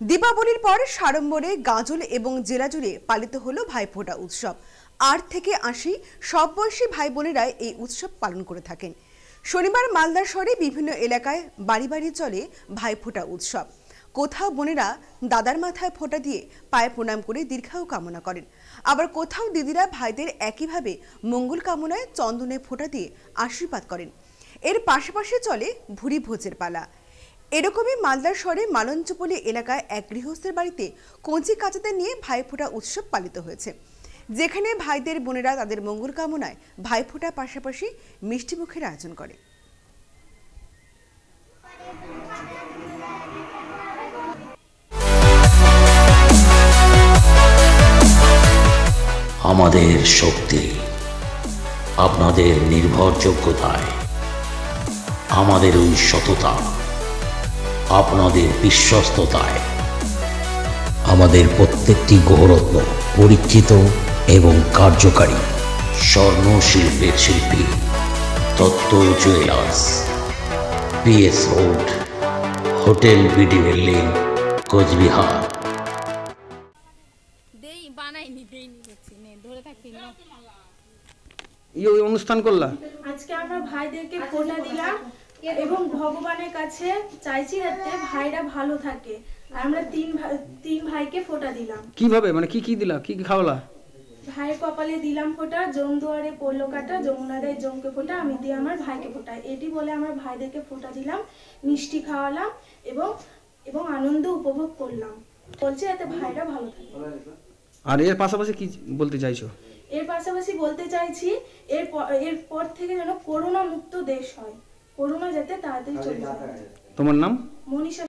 দীপাবলির পর সাড়ম্বরে গাজল এবং জেলা জুড়ে পালিত হলো ভাইফোঁটা উৎসব। আট থেকে আশি সব বয়সী ভাই বোনেরা এই উৎসব পালন করে থাকেন। শনিবার মালদা শহরে বিভিন্ন এলাকায় বাড়ি বাড়ি চলে ভাইফোঁটা উৎসব। কোথাও বোনেরা দাদার মাথায় ফোঁটা দিয়ে পায়ে প্রণাম করে দীর্ঘায়ু কামনা করেন। আবার কোথাও দিদিরা ভাইদের একইভাবে মঙ্গল কামনায় চন্দনে ফোঁটা দিয়ে আশীর্বাদ করেন। এর পাশাপাশি চলে ভুরি ভোজের পালা। এরকমই মালদার শহরে মালঞ্চপল্লী এলাকায় এক গৃহস্থের বাড়িতে কঞ্চি কাচাতে নিয়ে ভাইফোঁটা উৎসব পালিত হয়েছে। যেখানে ভাইদের বোনেরা তাদের মঙ্গল কামনায় ভাইফোঁটার পাশাপাশি মিষ্টিমুখের আয়োজন করে। আমাদের শক্তি আপনাদের নির্ভরযোগ্যতায়, আমাদের ওই সততা আপনাদের বিশ্বস্ততায়। আমাদের প্রত্যেকটি গ্রহরত্ন পরীক্ষিত এবং কার্যকারী স্বর্ণ শিল্পের শিল্পী তত্ত্ব jewellers PS road hotel BD building Cooch Behar. এই অনুষ্ঠান করলা? আজকে আমরা ভাইদেরকে ফোঁটা দিলাম। এবং ভগবানের কাছে চাইছি যাতে ভাইরা ভালো থাকে। আর আমরা তিন তিন ভাইকে ফোঁটা দিলাম। কীভাবে? মানে কি কি দিলা? কি কি খাওয়ালা? ভাইয়ের কপালে দিলাম ফোঁটা জম দুয়ারে পড়ল কাটা যমুনা দেয় জমকে ফোঁটা আমি দিয়ে আমার ভাইকে ফোঁটা। এটি বলে আমার ভাইদেরকে ফোঁটা দিলাম মিষ্টি খাওয়ালাম এবং এবং আনন্দ উপভোগ করলাম। বলছি যাতে ভাইরা ভালো থাকে। আর এর পাশাপাশি কি বলতে চাইছো? এর পাশাপাশি বলতে চাইছি এর প- এরপর থেকে যেন করোনা মুক্ত দেশ হয়। করোনা যাতে তাড়াতাড়ি চলে তোমার নাম? মনীষা